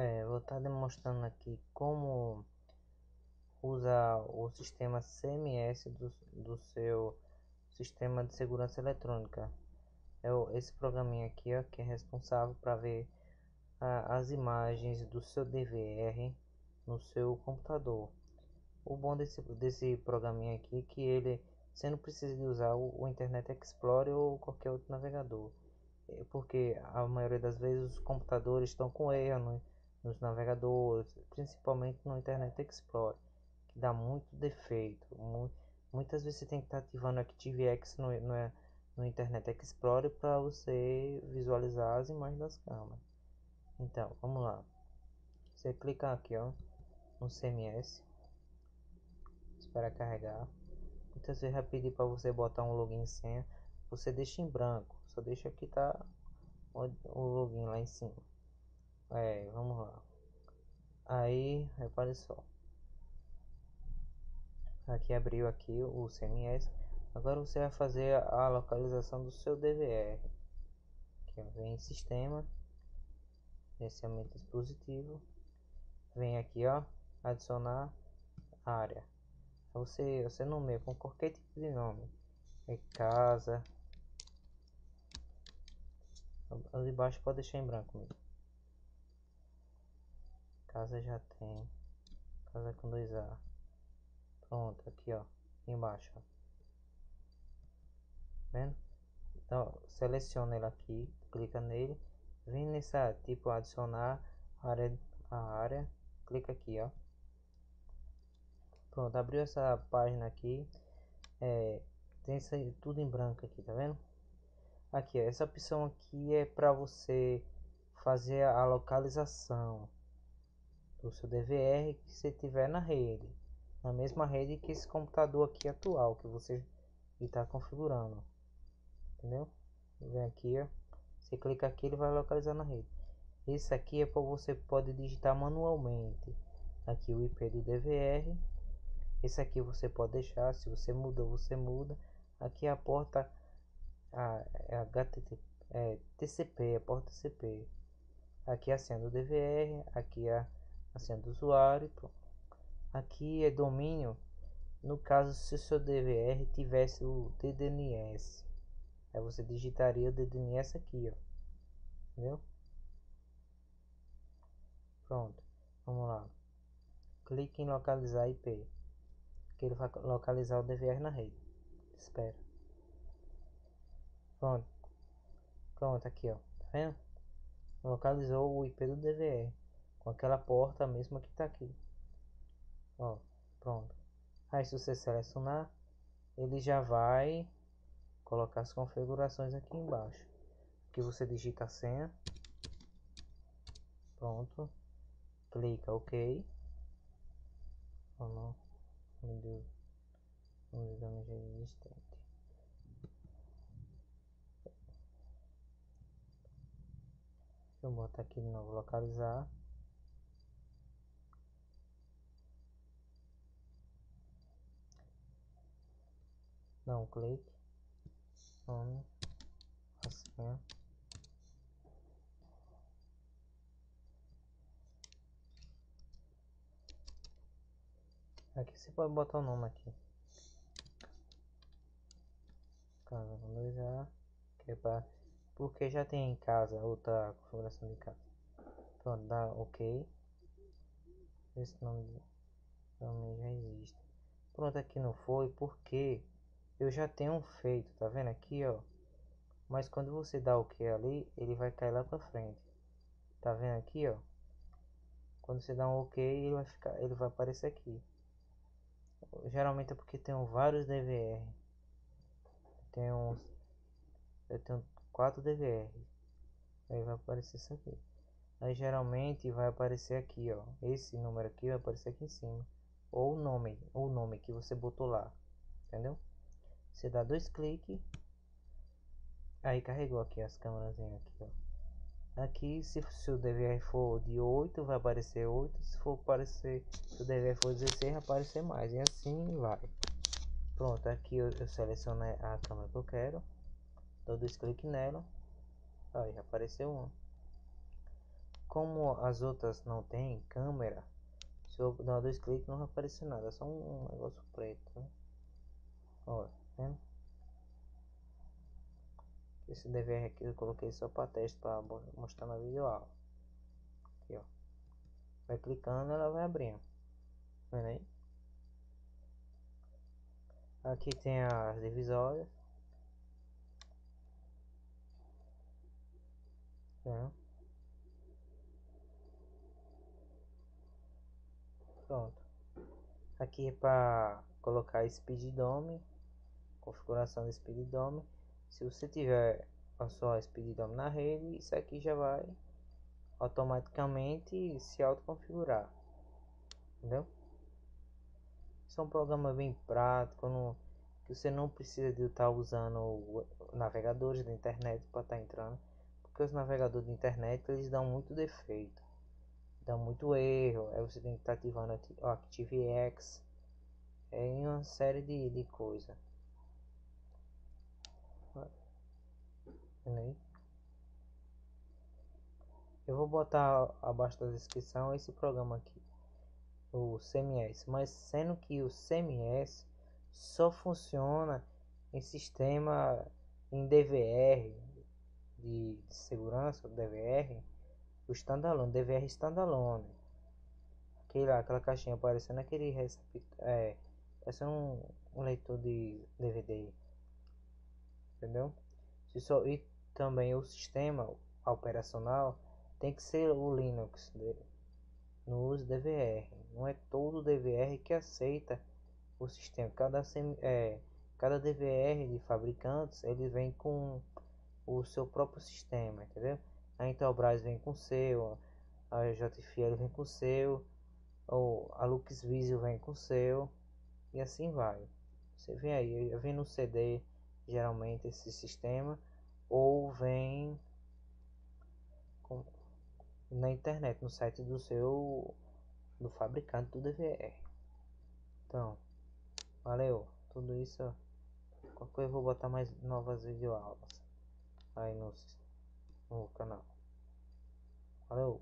É, vou estar demonstrando aqui como usar o sistema CMS do, do seu sistema de segurança eletrônica. É esse programinha aqui ó, que é responsável para ver a, as imagens do seu DVR no seu computador. O bom desse, desse programinha aqui é que ele você não precisa de usar o, o Internet Explorer ou qualquer outro navegador. É porque a maioria das vezes os computadores estão com erro no, nos navegadores, principalmente no Internet Explorer, que dá muito defeito. Muitas vezes você tem que estar tá ativando ActiveX no, no, no Internet Explorer para você visualizar as imagens das câmeras. Então, vamos lá. Você clica aqui, ó, no CMS. Espera carregar. Muitas vezes vai pedir para você botar um login e senha. Você deixa em branco. Só deixa aqui tá o login lá em cima. É, vamos lá. Aí, repare só. Aqui abriu aqui o CMS. Agora você vai fazer a localização do seu DVR. Vem em sistema, gerenciamento dispositivo. Vem aqui ó, adicionar área. Você, você nomeia com qualquer tipo de nome. É casa. Ali embaixo pode deixar em branco mesmo. Casa já tem. Casa com dois A. Pronto, aqui ó. Embaixo. Ó. Vendo? Então, seleciona ele aqui. Clica nele. Vem nessa tipo adicionar área, a área. Clica aqui ó. Pronto, abriu essa página aqui. É, tem isso tudo em branco aqui, tá vendo? Aqui, ó, essa opção aqui é para você fazer a localização do seu DVR que você tiver na rede, na mesma rede que esse computador aqui atual que você está configurando, entendeu? Vem aqui, ó, você clica aqui ele vai localizar na rede. Esse aqui é para você pode digitar manualmente aqui o IP do DVR esse aqui você pode deixar, se você mudou, você muda. Aqui é a porta a, é HTTP, é, TCP, a porta TCP. Aqui é a senha do DVR, aqui é a senha do usuário. Aqui é domínio, no caso se o seu DVR tivesse o DDNS. Aí você digitaria o DDNS aqui, ó. Entendeu? Pronto. Vamos lá. Clique em localizar IP que ele vai localizar o DVR na rede. Espera. Pronto. Pronto, aqui ó. Tá vendo? Localizou o IP do DVR. Com aquela porta mesma que tá aqui. Ó, pronto. Aí se você selecionar, ele já vai colocar as configurações aqui embaixo. Aqui você digita a senha. Pronto. Clica OK. Oh, não do um já existente. Eu botar aqui de novo localizar. Um clique. Nome. Assim. Aqui você pode botar o nome aqui. Casa com dois A. Que é porque já tem em casa outra configuração de casa. Pronto, dá OK. Esse nome também já existe. Pronto, aqui não foi porque eu já tenho feito, tá vendo aqui, ó. Mas quando você dá OK ali, ele vai cair lá para frente. Tá vendo aqui, ó? Quando você dá um OK, ele vai ficar, ele vai aparecer aqui. Geralmente é porque tenho vários DVR. Tenho eu tenho quatro DVR. Aí vai aparecer isso aqui. Aí geralmente vai aparecer aqui, ó. Esse número aqui vai aparecer aqui em cima. Ou o nome, ou o nome que você botou lá. Entendeu? Você dá dois cliques. Aí carregou aqui as câmeras aqui, ó. Aqui, se, o DVR for de 8, vai aparecer 8. Se for aparecer, se o DVR for 16, vai aparecer mais. E assim vai. Pronto, aqui eu, eu seleciono a câmera que eu quero. Dou dois cliques nela. Aí, apareceu um. como as outras não tem câmera, se eu dar dois cliques não vai aparecer nada, é só um, negócio preto. Né? Olha, vendo? Esse DVR aqui eu coloquei só para teste para mostrar na videoaula. Aqui, ó. Vai clicando, ela vai abrindo. Vendo aí? Aqui tem as divisórias. Vendo? Pronto. Aqui é para colocar Speed Dome, configuração do Speed Dome. Se você tiver a sua Speed Dome na rede, isso aqui já vai automaticamente se autoconfigurar. Entendeu? Isso é um programa bem prático, que você não precisa de estar usando navegadores da internet para estar entrando, porque os navegadores de internet eles dão muito defeito dá muito erro, aí você tem que estar tá ativando o ActiveX, é uma série de, de coisa. Eu vou botar abaixo da descrição esse programa aqui, o CMS, mas sendo que o CMS só funciona em sistema em DVR de, de segurança, DVR, o standalone, DVR standalone. Aquele, aquela caixinha parecendo aquele é, parecendo um, um leitor de DVD. Entendeu? Se só, e também o sistema operacional tem que ser o Linux de, no uso DVR. Não é todo DVR que aceita o sistema. Cada, é, cada DVR de fabricantes ele vem com o seu próprio sistema, entendeu? a Intelbras vem com seu, a JFL vem com seu, ou a LuxVisio vem com seu, e assim vai. Você vem aí, vem no CD geralmente esse sistema, ou vem com, na internet, no site do seu do fabricante do DVR. Então, valeu. Tudo isso, qualquer eu vou botar mais novas videoaulas aí nos no canal. Valeu!